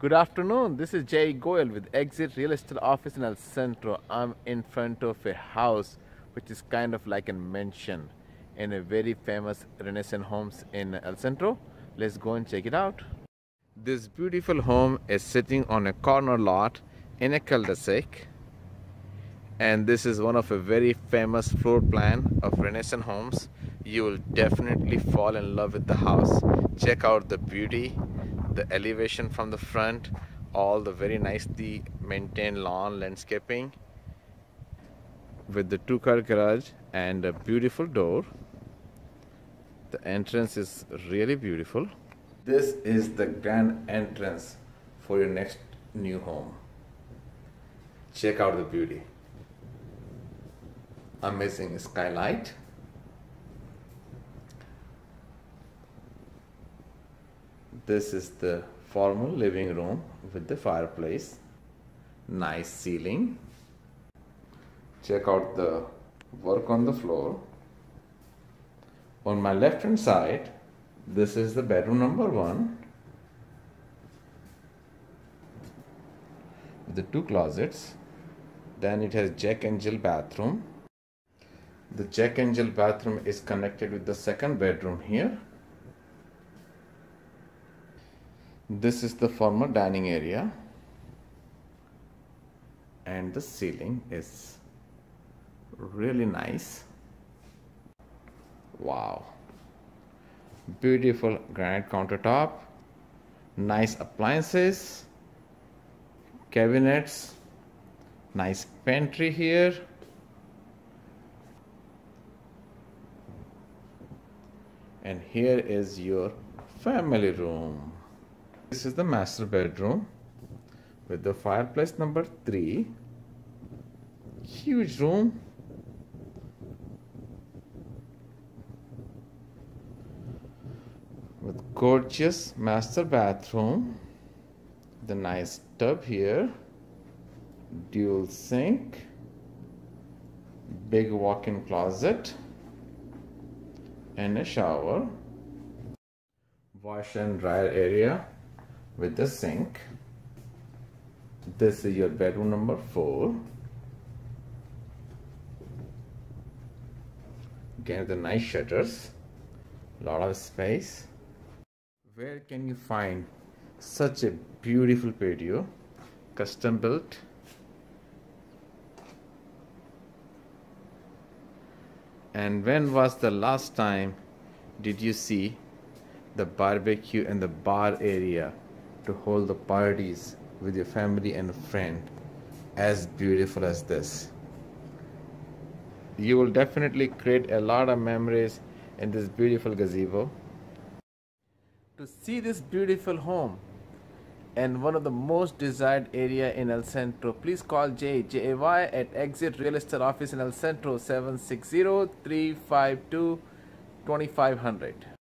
Good afternoon. This is Jay Goyal with Exit Real Estate Office in El Centro. I'm in front of a house which is kind of like a mansion in a very famous Renaissance homes in El Centro. Let's go and check it out. This beautiful home is sitting on a corner lot in a cul-de-sac and this is one of a very famous floor plan of Renaissance homes. You will definitely fall in love with the house. Check out the beauty the elevation from the front all the very nicely maintained lawn landscaping with the two car garage and a beautiful door. The entrance is really beautiful. This is the grand entrance for your next new home. Check out the beauty. Amazing skylight this is the formal living room with the fireplace. Nice ceiling. Check out the work on the floor. On my left hand side this is the bedroom number one. With the two closets. Then it has Jack and Jill bathroom. The Jack and Jill bathroom is connected with the second bedroom here this is the former dining area. And the ceiling is really nice. Wow. Beautiful granite countertop. Nice appliances. Cabinets. Nice pantry here. And here is your family room this is the master bedroom with the fireplace number 3. Huge room. With gorgeous master bathroom. The nice tub here. Dual sink. Big walk-in closet. And a shower. Wash and dryer area with the sink. This is your bedroom number four. Again, the nice shutters, lot of space. Where can you find such a beautiful patio, custom built? And when was the last time did you see the barbecue and the bar area to hold the parties with your family and a friend as beautiful as this. You will definitely create a lot of memories in this beautiful gazebo. To see this beautiful home and one of the most desired area in El Centro, please call Jay, J-A-Y at Exit Real Estate Office in El Centro 760-352-2500.